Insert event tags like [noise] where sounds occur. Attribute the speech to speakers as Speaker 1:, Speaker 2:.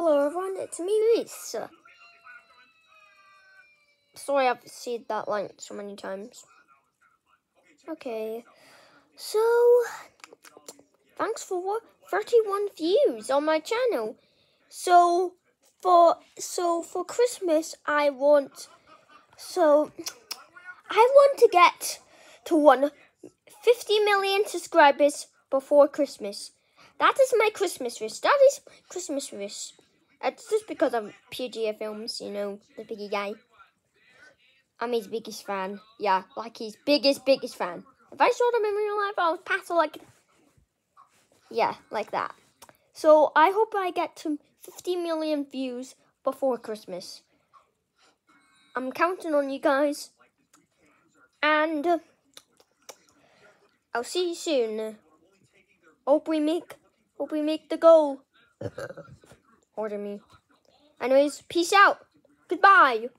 Speaker 1: Hello everyone, it's me Reese. Sorry I've said that line so many times. Okay, so thanks for 31 views on my channel. So for so for Christmas I want so I want to get to one 50 million subscribers before Christmas. That is my Christmas wish. That is Christmas wish. It's just because I'm PGA Films, you know, the biggie guy. I'm his biggest fan. Yeah, like his biggest, biggest fan. If I saw him in real life, I would pass like, yeah, like that. So I hope I get to 50 million views before Christmas. I'm counting on you guys. And uh, I'll see you soon. Hope we make, hope we make the goal. [laughs] Order me. Anyways, peace out. Goodbye.